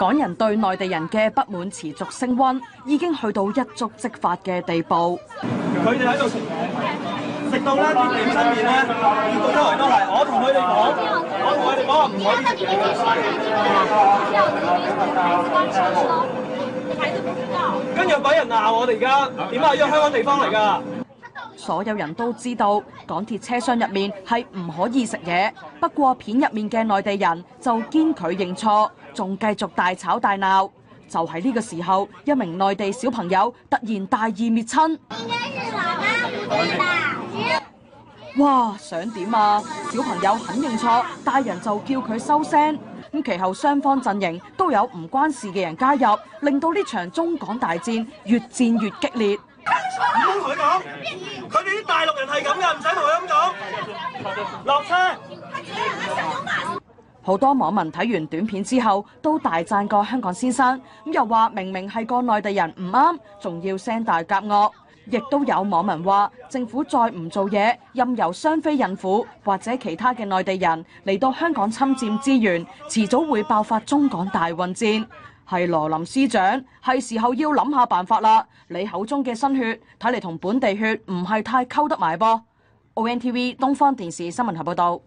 港人对内地人嘅不满持续升温，已经去到一触即发嘅地步。佢哋喺度食食到咧点心面咧，點到周围都系。我同佢哋讲，我同佢哋讲唔可以跟住俾人闹我哋而家點啊？因个香港地方嚟噶。所有人都知道港铁车厢入面系唔可以食嘢，不过片入面嘅内地人就坚拒认错，仲继续大吵大闹。就喺呢个时候，一名内地小朋友突然大义灭亲。哇！想点啊？小朋友肯认错，大人就叫佢收声。咁其后双方阵营都有唔关事嘅人加入，令到呢场中港大战越战越激烈。落车！好多网民睇完短片之后，都大赞个香港先生，咁又话明明系个内地人唔啱，仲要声大夹恶。亦都有网民话，政府再唔做嘢，任由双非孕妇或者其他嘅内地人嚟到香港侵占资源，迟早会爆发中港大混战。系罗林司长，系时候要谂下办法啦。你口中嘅新血，睇嚟同本地血唔系太沟得埋噃。MNTV 东方电视新闻台报道。